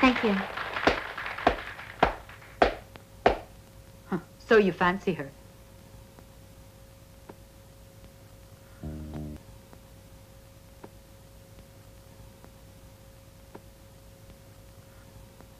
Thank you. So you fancy her.